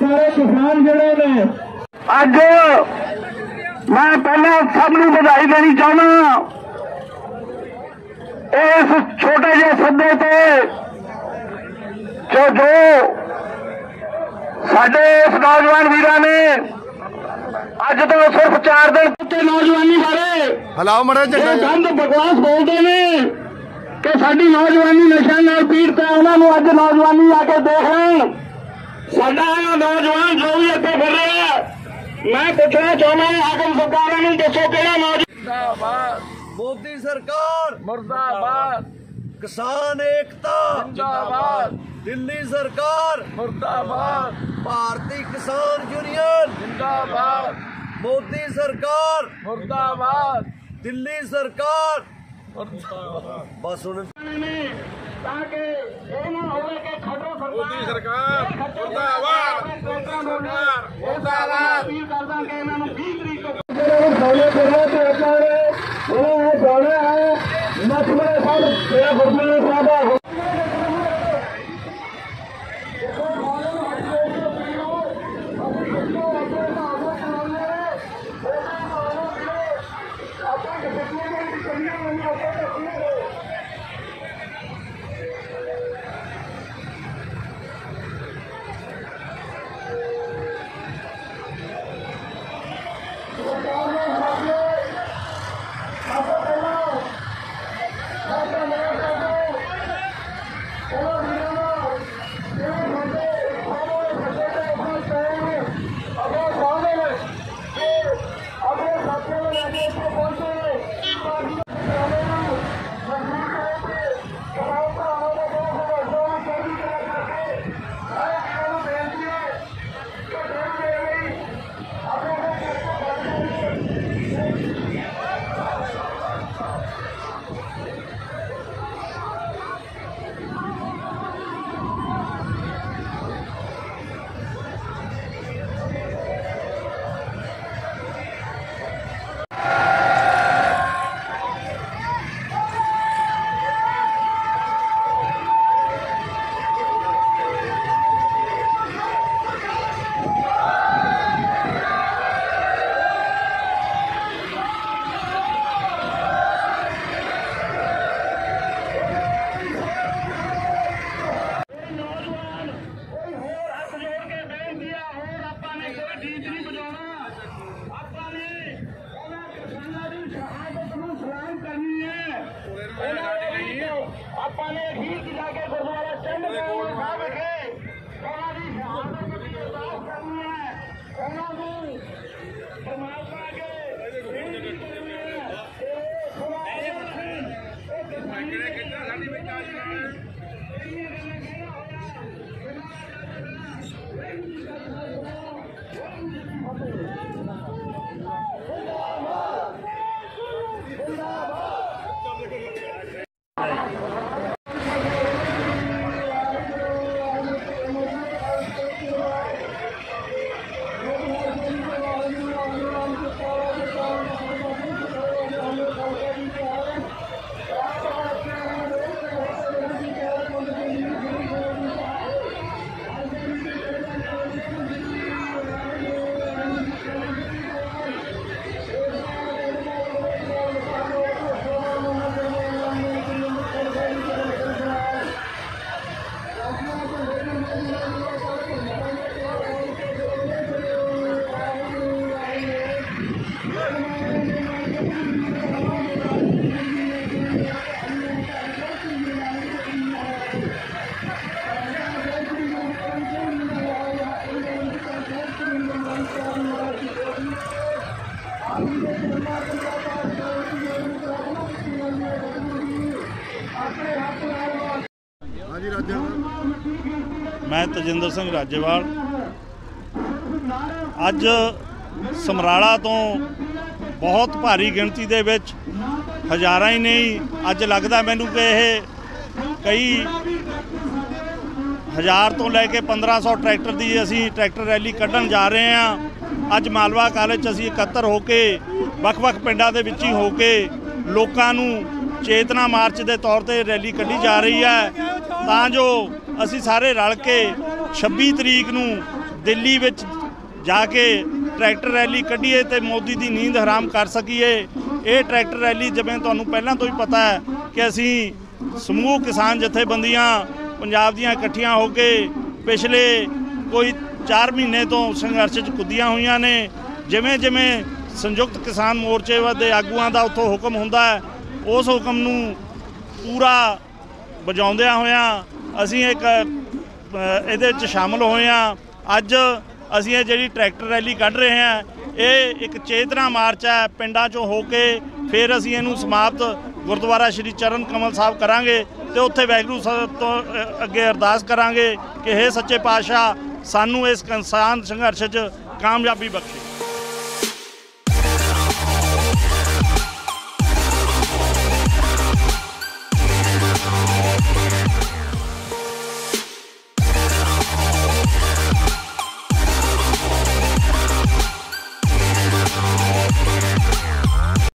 ਸਾਰੇ ਕਿਸਾਨ ਜਿਹੜੇ ਨੇ। ਅੱਜ ਮੈਂ ਪਹਿਲਾਂ ਸਭ ਨੂੰ ਵਧਾਈ ਦੇਣੀ ਚਾਹੁੰਦਾ ਇਸ ਛੋਟੇ ਜਿਹੇ ਸੱਦੇ ਤੇ ਜੋ ਜੋ ਸਾਡੇ ਇਸ ਨੌਜਵਾਨ ਵੀਰਾਂ ਨੇ ਅੱਜ ਤੋਂ ਸਿਰਫ 4 ਦਿਨ ਤੇ ਨੌਜਵਾਨੀ ਬਾਰੇ ਹਲਾਓ ਮੜਾ ਝੰਡਾ ਗੰਦ ਬਕਵਾਸ ਬੋਲਦੇ ਨੇ ਕਿ ਸਾਡੀ ਨੌਜਵਾਨੀ ਨਸ਼ਿਆਂ ਨਾਲ ਪੀੜਤ ਹੈ ਉਹਨਾਂ ਨੂੰ ਅੱਜ ਨੌਜਵਾਨੀ ਆ ਕੇ ਦੇਖ ਲੈਣ। ਸਾਡਾ ਇਹ ਨੌਜਵਾਨ ਜੋ ਵੀ ਅੱਗੇ ਫਿਰ ਰਿਹਾ ਹੈ, ਮੈਂ ਪੁੱਛਣਾ ਚਾਹੁੰਦਾ ਹਾਂ ਹਾਕਮ ਸਰਕਾਰਾਂ ਨੂੰ ਦੱਸੋ ਕਿਹੜਾ ਨੌਜਵਾਨ ਮੋਦੀ ਸਰਕਾਰ। ਮੁਰਦਾਬਾਦ। ਕਿਸਾਨ ਏਕਤਾ। ਜਿੰਦਾਬਾਦ। ਦਿੱਲੀ ਸਰਕਾਰ। ਮੁਰਦਾਬਾਦ। ਭਾਰਤੀ ਕਿਸਾਨ ਯੂਨੀਅਨ। ਜਿੰਦਾਬਾਦ। ਮੋਦੀ ਸਰਕਾਰ। ਮੁਰਦਾਬਾਦ। ਦਿੱਲੀ ਸਰਕਾਰ। ਮੁਰਦਾਬਾਦ। ਬਸ ਹੁਣ ਤਾਂ Yeah. ਹਾਂਜੀ, ਰਾਜਾ। ਮੈਂ ਤਜਿੰਦਰ ਸਿੰਘ ਰਾਜੇਵਾਲ। ਅੱਜ ਸਮਰਾਲਾ ਤੋਂ ਬਹੁਤ ਭਾਰੀ ਗਿਣਤੀ ਦੇ ਵਿੱਚ ਹਜ਼ਾਰਾਂ ਹੀ ਨਹੀਂ, ਅੱਜ ਲੱਗਦਾ ਮੈਨੂੰ ਕਿ ਇਹ ਕਈ ਹਜ਼ਾਰ ਤੋਂ ਲੈ ਕੇ 1500 ਟਰੈਕਟਰ ਦੀ ਅਸੀਂ ਟਰੈਕਟਰ ਰੈਲੀ ਕੱਢਣ ਜਾ ਰਹੇ ਹਾਂ। ਅੱਜ ਮਾਲਵਾ ਕਾਲਜ 'ਚ ਅਸੀਂ ਇਕੱਤਰ ਹੋ ਕੇ, ਵੱਖ-ਵੱਖ ਪਿੰਡਾਂ ਦੇ ਵਿੱਚ ਹੀ ਹੋ ਕੇ ਲੋਕਾਂ ਨੂੰ ਚੇਤਨਾ ਮਾਰਚ ਦੇ ਤੌਰ ਤੇ ਰੈਲੀ ਕੱਢੀ ਜਾ ਰਹੀ ਹੈ। ਤਾਂ ਜੋ ਅਸੀਂ ਸਾਰੇ ਰਲ ਕੇ 26 ਤਰੀਕ ਨੂੰ ਦਿੱਲੀ ਵਿੱਚ ਜਾ ਕੇ ਟਰੈਕਟਰ ਰੈਲੀ ਕੱਢੀਏ ਤੇ ਮੋਦੀ ਦੀ ਨੀਂਦ ਹਰਾਮ ਕਰ ਸਕੀਏ। ਇਹ ਟਰੈਕਟਰ ਰੈਲੀ ਜਿਵੇਂ ਤੁਹਾਨੂੰ ਪਹਿਲਾਂ ਤੋਂ ਹੀ ਪਤਾ ਹੈ ਕਿ ਅਸੀਂ ਸਮੂਹ ਕਿਸਾਨ ਜਥੇਬੰਦੀਆਂ ਪੰਜਾਬ ਦੀਆਂ ਇਕੱਠੀਆਂ ਹੋ ਕੇ ਪਿਛਲੇ ਕੋਈ 4 ਮਹੀਨੇ ਤੋਂ ਸੰਘਰਸ਼ 'ਚ ਕੁੱਦੀਆਂ ਹੋਈਆਂ ਨੇ। ਜਿਵੇਂ ਜਿਵੇਂ ਸੰਯੁਕਤ ਕਿਸਾਨ ਮੋਰਚੇ ਦੇ ਆਗੂਆਂ ਦਾ ਉੱਥੋਂ ਹੁਕਮ ਹੁੰਦਾ ਹੈ, ਉਸ ਹੁਕਮ ਨੂੰ ਪੂਰਾ ਵਜਾਉਂਦਿਆਂ ਹੋਇਆਂ ਅਸੀਂ ਇੱਕ ਇਹਦੇ ਵਿੱਚ ਸ਼ਾਮਲ ਹੋਏ ਹਾਂ। ਅੱਜ ਅਸੀਂ ਇਹ ਜਿਹੜੀ ਟਰੈਕਟਰ ਰੈਲੀ ਕੱਢ ਰਹੇ ਹਾਂ, ਇਹ ਇੱਕ ਚੇਤਨਾ ਮਾਰਚ ਹੈ। ਪਿੰਡਾਂ 'ਚੋਂ ਹੋ ਕੇ ਫਿਰ ਅਸੀਂ ਇਹਨੂੰ ਸਮਾਪਤ ਗੁਰਦੁਆਰਾ ਸ਼੍ਰੀ ਚਰਨ ਕਮਲ ਸਾਹਿਬ ਕਰਾਂਗੇ ਤੇ ਉੱਥੇ ਵਾਹਿਗੁਰੂ ਸਾਹਿਬ ਤੋਂ ਅੱਗੇ ਅਰਦਾਸ ਕਰਾਂਗੇ ਕਿ हे ਸੱਚੇ ਪਾਤਸ਼ਾਹ ਸਾਨੂੰ ਇਸ ਕਿਸਾਨ ਸੰਘਰਸ਼ 'ਚ ਕਾਮਯਾਬੀ ਬਖਸ਼ੇ।